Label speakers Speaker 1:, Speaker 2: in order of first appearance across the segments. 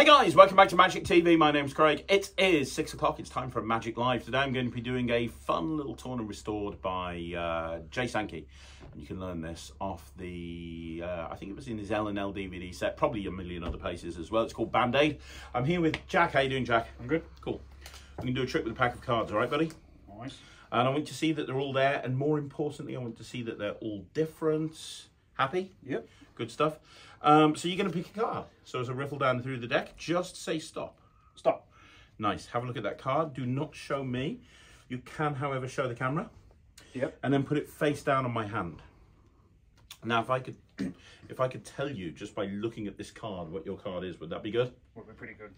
Speaker 1: Hey guys, welcome back to Magic TV. My name's Craig. It is six o'clock. It's time for Magic Live. Today I'm going to be doing a fun little torn and restored by uh, Jay Sankey. And you can learn this off the, uh, I think it was in his L&L DVD set, probably a million other places as well. It's called Band-Aid. I'm here with Jack. How you doing, Jack?
Speaker 2: I'm good.
Speaker 1: Cool. We can do a trick with a pack of cards, all right, buddy?
Speaker 2: Nice.
Speaker 1: And I want to see that they're all there. And more importantly, I want to see that they're all different. Happy?
Speaker 2: Yep.
Speaker 1: Good stuff. Um, so you're going to pick a card. So as I riffle down through the deck, just say stop.
Speaker 2: Stop.
Speaker 1: Nice. Have a look at that card. Do not show me. You can, however, show the camera.
Speaker 2: Yep.
Speaker 1: And then put it face down on my hand. Now, if I could, if I could tell you just by looking at this card what your card is, would that be good?
Speaker 2: Would be pretty good.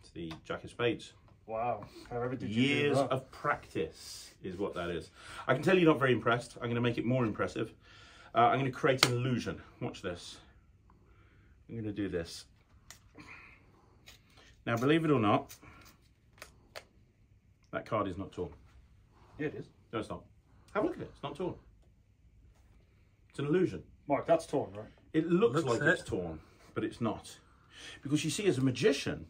Speaker 1: It's the Jack of Spades.
Speaker 2: Wow. However did you
Speaker 1: Years of practice is what that is. I can tell you're not very impressed. I'm going to make it more impressive. Uh, I'm going to create an illusion. Watch this. I'm going to do this. Now, believe it or not, that card is not torn.
Speaker 2: Yeah, it is.
Speaker 1: No, it's not. Have a look at it. It's not torn. It's an illusion.
Speaker 2: Mark, that's torn, right?
Speaker 1: It looks,
Speaker 3: Looks
Speaker 1: like it's torn, but it's not. Because you see, as a magician,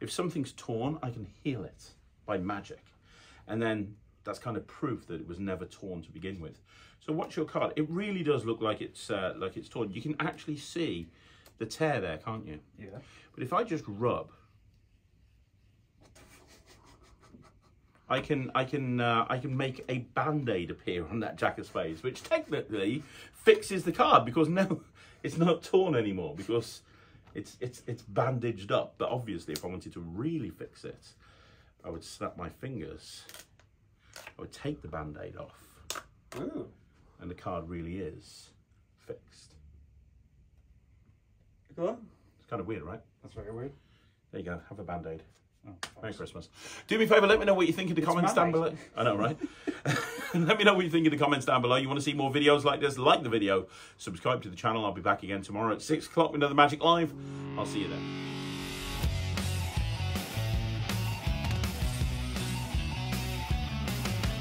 Speaker 1: if something's torn, I can heal it by magic. And then that's kind of proof that it was never torn to begin with. So watch your card. It really does look like it's uh, like it's torn. You can actually see the tear there, can't you?
Speaker 2: Yeah.
Speaker 1: But if I just rub, I can I can uh, I can make a band-aid appear on that jack of spades, which technically fixes the card because now it's not torn anymore because it's it's it's bandaged up. But obviously, if I wanted to really fix it, I would snap my fingers. I would take the band-aid off,
Speaker 2: Ooh.
Speaker 1: and the card really is fixed.
Speaker 2: Look at that.
Speaker 1: It's kind of weird, right?
Speaker 2: That's very weird.
Speaker 1: There you go. Have a band-aid.
Speaker 2: Oh,
Speaker 1: Merry. Christmas. Do me a favour, let me know what you think in the comments down below. I know, right? let me know what you think in the comments down below. You want to see more videos like this? Like the video, subscribe to the channel. I'll be back again tomorrow at 6 o'clock with another Magic Live. I'll see you then.